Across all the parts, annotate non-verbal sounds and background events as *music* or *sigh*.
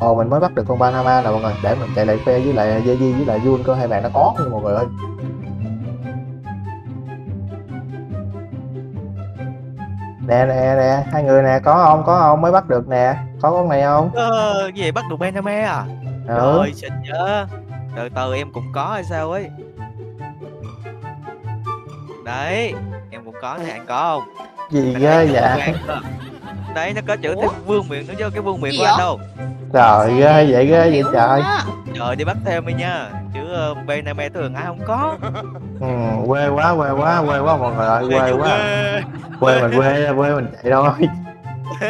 ồ mình mới bắt được con Panama nè mọi người để mình chạy lại phe với lại Yeji với lại Jun coi hai bạn nó có không mọi người ơi nè nè nè hai người nè có không có không mới bắt được nè có con này không Ờ, gì bắt được Bename à? ừ Rồi, xịn nhớ. Từ từ em cũng có hay sao ấy. Đấy, em cũng có thì anh có không? gì ghê vậy. Đấy, nó có chữ thêm vương miện nữa chứ cái vương miện của anh đâu. trời ghê vậy ghê vậy trời. Trời đi bắt thêm đi nha. Chứ uh, Bename thường ai không có. ừ, quê quá quê quá quê quá mọi người ơi quê quá quê mình quê quê mình chạy thôi *laughs*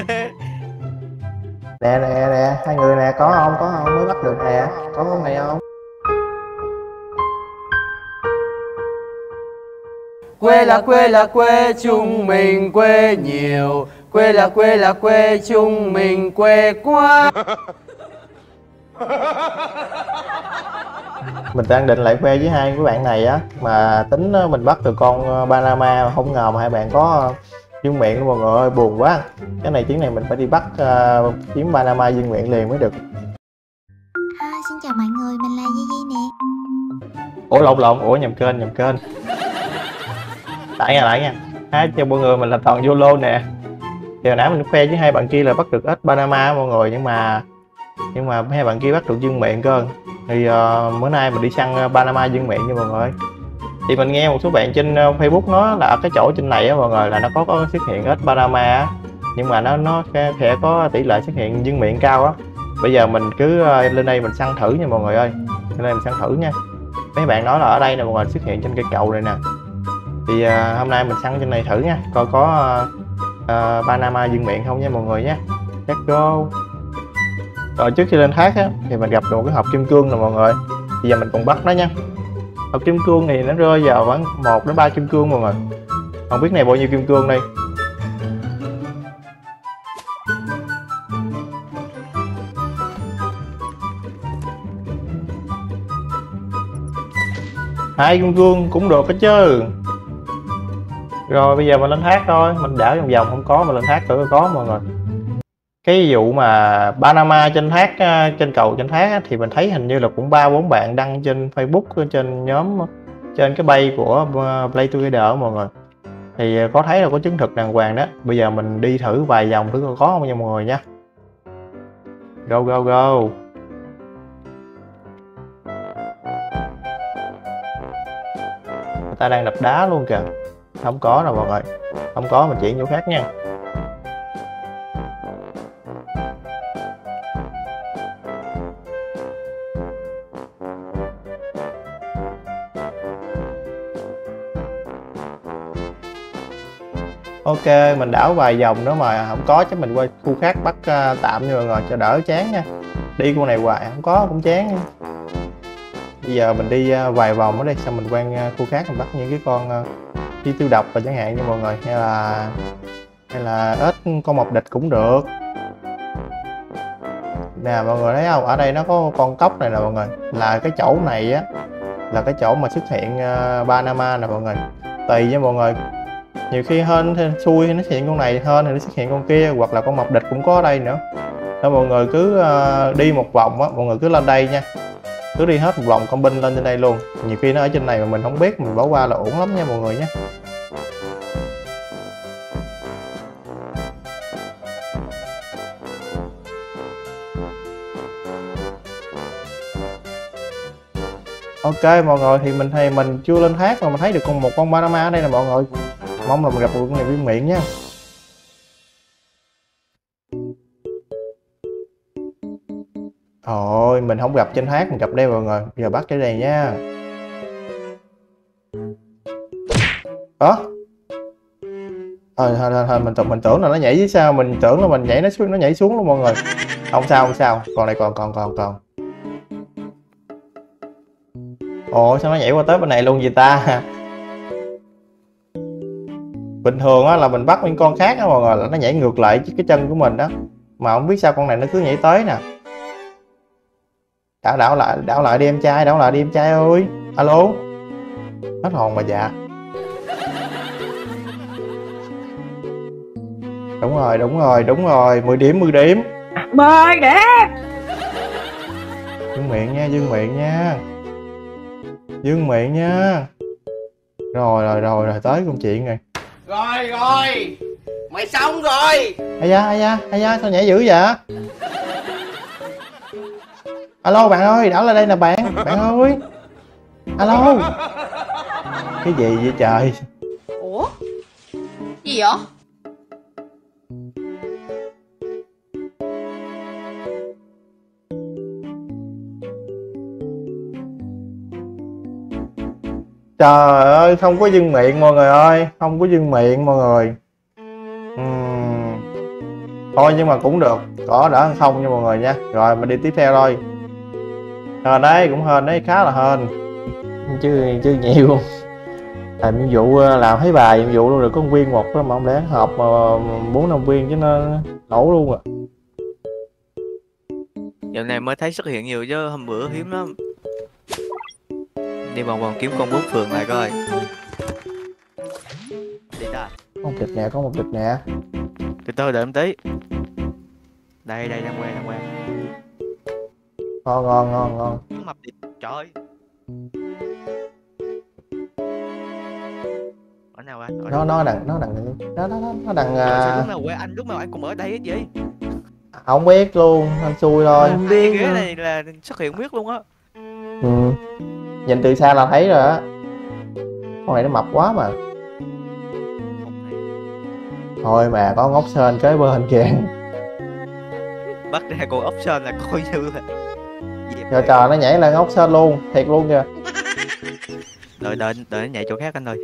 nè nè nè hai người nè có không có không mới bắt được nè Quê là quê là quê chúng mình quê nhiều. Quê là quê là quê chúng mình quê quá. *laughs* Mình đang định lại khoe với hai cái bạn này á mà tính ờ, mình bắt được con ờ, Panama mà không ngờ mà hai bạn có ờ, dương miệng luôn mọi người ơi buồn quá. Cái này chuyến này mình phải đi bắt uh, kiếm Panama dương miệng liền mới được. À, xin chào mọi người, mình là Gigi nè. ủa lộn lộn. Ủa nhầm kênh nhầm kênh lại nha lại nha. Hai cho mọi người mình là toàn Yolo nè. Thì hồi nãy mình khoe với hai bạn kia là bắt được ếch Panama mọi người nhưng mà nhưng mà hai bạn kia bắt được dương miệng cơ. Thì uh, bữa nay mình đi săn ờ, Panama dương miệng nha mọi người. Thì mình nghe một số bạn trên ờ, Facebook nó là cái chỗ trên này á mọi người là nó có có xuất hiện ếch Panama á nhưng mà nó nó sẽ có tỷ lệ xuất hiện dương miệng cao á. Bây giờ mình cứ lên đây mình săn thử nha mọi người ơi. Lên đây mình săn thử nha. Mấy bạn nói là ở đây nè mọi người xuất hiện trên cây cầu này nè thì ờ, hôm nay mình săn trên này thử nha. Coi có ờ, ờ, Panama dương miệng không nha mọi người nhé. Let's go. Rồi trước khi lên thác á thì mình gặp được một cái hộp kim cương nè mọi người. Bây giờ mình còn bắt nó nha. Hộp kim cương thì nó rơi vào khoảng 1 đến 3 kim cương mọi người. Không biết này bao nhiêu kim cương đây? Hai kim cương cũng được hết chứ rồi, bây giờ mình lên thác thôi. Mình đảo vòng vòng không có mà lên thác thử có mọi người. Cái vụ mà Panama trên thác ờ, trên cầu trên thác thì mình thấy hình như là cũng ba bốn bạn đăng trên Facebook, trên nhóm, trên cái bay của ờ, Play Together mọi người. Thì ờ, có thấy là có chứng thực đàng hoàng đó. Bây giờ mình đi thử vài vòng thử coi có không nha mọi người nha. Go go go. Người ta đang đập đá luôn kìa không có đâu mọi người. Không có mình chuyển chỗ khác nha. Ok mình đảo vài vòng nữa mà không có chứ mình qua khu khác bắt uh, tạm như mọi người cho đỡ chán nha. Đi khu này hoài không có cũng chán nha. bây giờ mình đi uh, vài vòng ở đây xong mình qua uh, à, khu khác mình bắt những cái con uh, đi tiêu độc và chẳng hạn như mọi người hay là hay là ếch con mọc địch cũng được. Nè mọi người thấy không? Ở đây nó có con cốc này nè mọi người. Là cái chỗ này á là cái chỗ mà xuất hiện uh, Panama nè mọi người. Tùy nha mọi người. Nhiều khi hên thì xui thì nó xuất hiện con này hên thì nó xuất hiện con kia hoặc là con mập địch cũng có ở đây nữa. Nên mọi người cứ uh, đi một vòng á mọi người cứ lên đây nha cứ đi hết một vòng con binh lên trên đây luôn. Nhiều khi nó ở trên này mà mình không biết, mình bỏ qua là ổn lắm nha mọi người nhé. Ok, mọi người, thì mình thì mình chưa lên thác mà mình thấy được con một con Panama ở đây là mọi người. Mong là mình gặp được con này viên miệng nhé Ôi, mình không gặp trên hát mình gặp đây mọi người. Bây giờ bắt cái này nha. Ơ? Thôi, thôi, thôi, thôi, mình, tưởng- mình tưởng là nó nhảy dưới sao, mình tưởng là mình nhảy nó xuống, nó nhảy xuống luôn mọi người. Không sao, không sao. Còn này còn, còn, còn, còn. Ồ, sao nó nhảy qua tới bên này luôn vậy ta? Bình thường á là mình bắt những con khác á mọi người là nó nhảy ngược lại cái chân của mình đó. Mà không biết sao con này nó cứ nhảy tới nè đảo đảo lại đảo lại đi em trai đảo lại đi em trai ơi. Alo? Hết hồn bà già đúng rồi đúng rồi đúng rồi 10 điểm 10 điểm. Mời đẹp dương miệng nha dương miệng nha. Dương miệng nha. Rồi rồi rồi rồi tới công chuyện rồi. Rồi rồi. Mày xong rồi. Ai da ai da ai da sao nhảy dữ vậy alo bạn ơi đảo lại đây nè bạn. Bạn ơi. Alo. Cái gì vậy trời? Ủa? Gì vậy? Trời ơi không có dưng miệng mọi người ơi. Không có dưng miệng mọi người. Ừm. thôi nhưng mà cũng được. Có đỡ hơn không nha mọi người nha. Rồi mình đi tiếp theo thôi hên đấy cũng hên đấy khá là hên. Chứ chứ nhiều. Làm nhiệm vụ ờ, làm thấy bài nhiệm vụ luôn rồi có một viên một đó mà không lẽ họp mà bốn năm viên chứ nó nổ luôn à. Dạo này mới thấy xuất hiện nhiều chứ hôm bữa hiếm lắm. Đi vòng vòng kiếm con bốn phường lại coi. Đi ta. Có một thịt nè có một thịt nè. Từ từ đợi em tí. Đây đây đang quen đang quen ngon ngon ngon ngon. Nó mập đi. Trời Ở nào anh? Ở nó nó đằng nó đằng nó nó nó, đằng à, lúc nào quê anh lúc nào anh cũng ở đây hết vậy? không biết luôn anh xui thôi Hai cái ghế này là xuất hiện biết luôn á. Ừ. nhìn từ xa là thấy rồi á. Con này nó mập quá mà. Thôi mà có ngốc sên kế bên kìa Bắt ra con option là coi như là Dẹp trời rồi. nó nhảy lên ngốc sên luôn thiệt luôn kìa. Đợi đợi đợi nó nhảy chỗ khác anh ơi.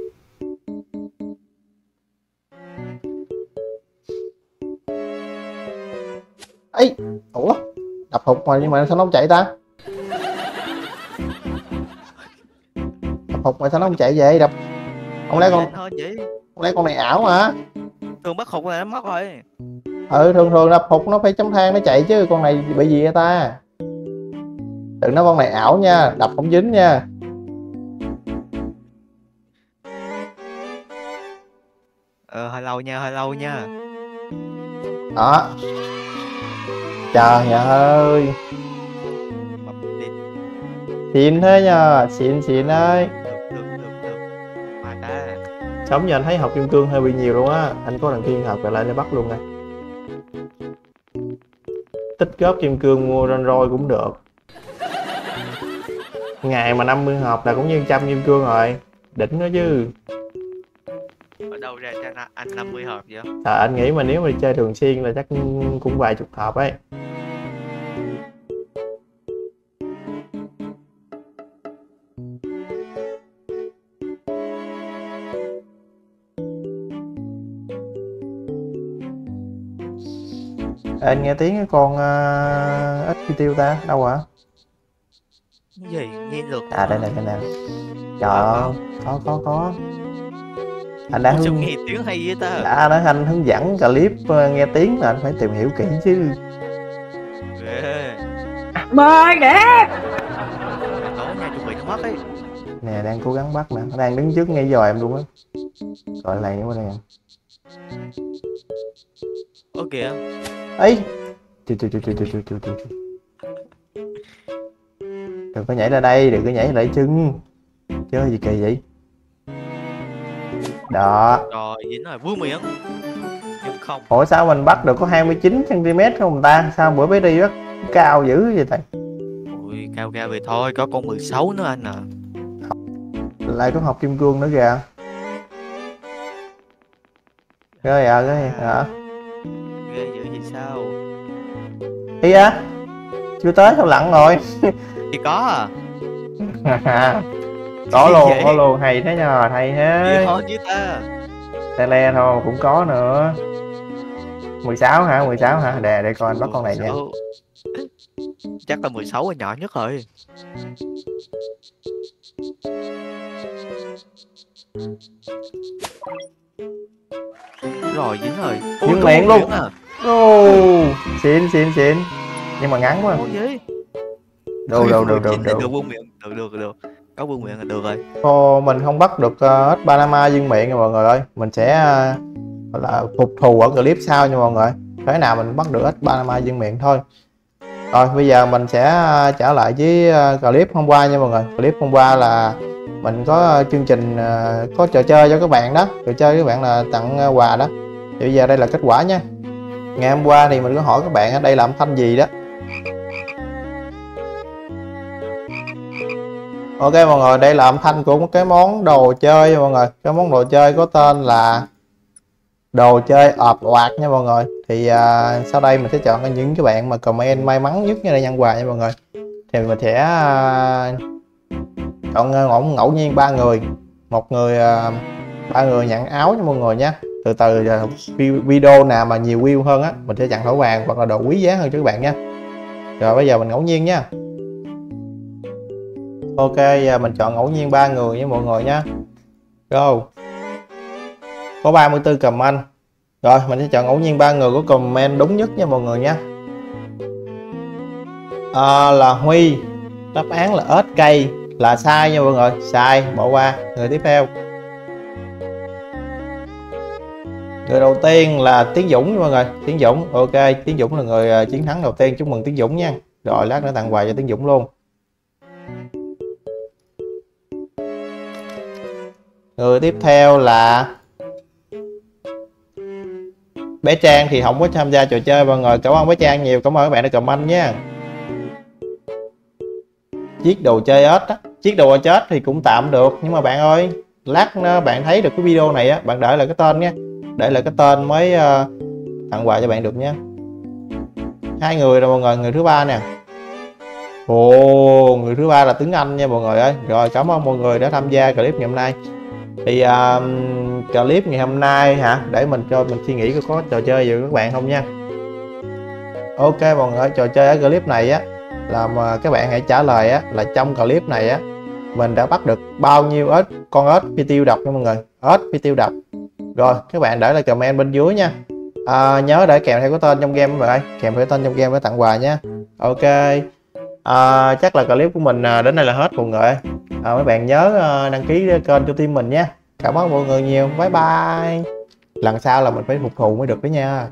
Ấy ủa? Đập hụt mà nhưng mà sao nó không chạy ta? Đập hụt mà sao nó không chạy về? Đập. Không lẽ con thôi vậy không lẽ con này ảo hả? Thường bắt hụt là nó mất rồi. Ừ thường thường đập hụt nó phải chấm than nó chạy chứ con này bị gì vậy ta đừng nói con này ảo nha đập không dính nha. Ờ hơi lâu nha hơi lâu nha. Đó. Trời ơi. Mập đi xịn thế nhờ xịn xịn ơi sống giờ anh thấy học kim cương hơi bị nhiều luôn á. Anh có thằng kiên học rồi lại để bắt luôn này tích góp kim cương mua Rolls Royce cũng được ngày mà 50 hộp là cũng như trăm kim cương rồi. Đỉnh đó chứ. Ở đâu ra cho anh, anh 50 hộp vậy? À, anh nghĩ mà nếu mà chơi thường xuyên là chắc cũng vài chục hộp ấy. Ê, anh nghe tiếng cái con uh, ếch phi tiêu ta đâu hả gì nghe được. À đây này đây này, trời có có có. Anh đang Sao nghe tiếng hay vậy ta? À nói anh hướng dẫn clip ờ, nghe tiếng là anh phải tìm hiểu kỹ chứ. Mời nè tối nay chuẩn bị mất ấy. Nè đang cố gắng bắt nè. Đang đứng trước ngay giờ em luôn á. Gọi lại nữa đây em? Ok ấy trời trời trời trời trời trời trời đừng có nhảy ra đây đừng có nhảy lại chân chơi gì kỳ vậy? Đó. Rồi dính rồi vui miệng. Không. Ủa sao mình bắt được có 29 cm không ta? Sao bữa bé đi bắt cao dữ vậy thầy? Ui cao cao về thôi có con 16 nữa anh à. Lại có học kim cương nữa kìa. Rồi à cái hả? Ghê dữ vậy sao? Ý á chưa tới sao lặn rồi? Thì có à. *laughs* Có luôn vậy? có luôn hay thế nhờ hay thế. Thôi chứ ta. Le thôi cũng có nữa. 16 hả 16 hả? Để để coi anh bắt con này nha. 16. chắc là 16 là nhỏ nhất rồi. Rồi dính rồi. Ui, Dính miệng luôn. à. Ô xịn xịn xịn nhưng mà ngắn quá. Được được được được được được buông miệng. Được được được. Có buông miệng là được rồi. Ồ, mình không bắt được uh, ếch Panama dương miệng nha mọi người ơi. Mình sẽ ờ, gọi là phục thù ở clip sau nha mọi người. Thế nào mình bắt được ếch Panama dương miệng thôi. Rồi bây giờ mình sẽ à, trở lại với clip hôm qua nha mọi người. Clip hôm qua là mình có chương trình có trò chơi cho các bạn đó. Trò chơi các bạn là tặng quà đó. Thì bây giờ đây là kết quả nha. Ngày hôm qua thì mình có hỏi các bạn ở đây là âm thanh gì đó ok mọi người đây là âm thanh của một cái món đồ chơi nha mọi người. Cái món đồ chơi có tên là đồ chơi ọp oạt nha mọi người. Thì uh, sau đây mình sẽ chọn những cái bạn mà comment may mắn nhất như là nhận quà nha mọi người. Thì mình sẽ uh, chọn ngẫu, ngẫu nhiên ba người. Một người ba ba người nhận áo nha mọi người nha. Từ từ uh, video nào mà nhiều view hơn á mình sẽ chặn thỏi vàng hoặc là đồ quý giá hơn cho các bạn nha rồi bây giờ mình ngẫu nhiên nha. Ok giờ mình chọn ngẫu nhiên ba người nha mọi người nha. Go. Có 34 comment. Rồi mình sẽ chọn ngẫu nhiên ba người có comment đúng nhất nha mọi người nha. À, là Huy. Đáp án là ếch cây. Là sai nha mọi người. Sai bỏ qua. Người tiếp theo. Người đầu tiên là Tiến Dũng nha mọi người. Tiến Dũng, ok. Tiến Dũng là người à, chiến thắng đầu tiên. Chúc mừng Tiến Dũng nha. Rồi, lát nữa tặng quà cho Tiến Dũng luôn. Người tiếp theo là bé Trang thì không có tham gia trò chơi mọi người. Cảm ơn bé Trang nhiều. Cảm ơn các bạn đã comment nha. Chiếc đồ chơi ếch á. Chiếc đồ chết thì cũng tạm được. Nhưng mà bạn ơi, lát nữa bạn thấy được cái video này á, bạn đợi lại cái tên nha để lại cái tên mới ờ, tặng quà cho bạn được nhé. hai người rồi mọi người người thứ ba nè. Ồ người thứ ba là tiếng Anh nha mọi người ơi. Rồi cảm ơn mọi người đã tham gia clip ngày hôm nay. Thì uh, clip ngày hôm nay hả? Để mình cho mình suy nghĩ có trò chơi gì với các bạn không nha. Ok mọi người trò chơi ở clip này á là mà các bạn hãy trả lời á là trong clip này á mình đã bắt được bao nhiêu ếch con ếch phi tiêu độc nha mọi người. Ếch phi tiêu độc rồi các bạn để lại comment bên dưới nha. À, nhớ để kèm theo cái tên trong game vậy kèm theo tên trong game để tặng quà nha. Ok. À, chắc là clip của mình à, đến đây là hết mọi người. À, mấy bạn nhớ à, đăng ký kênh cho team mình nha. Cảm ơn mọi người nhiều. Bye bye. Lần sau là mình phải phục thù mới được đó nha.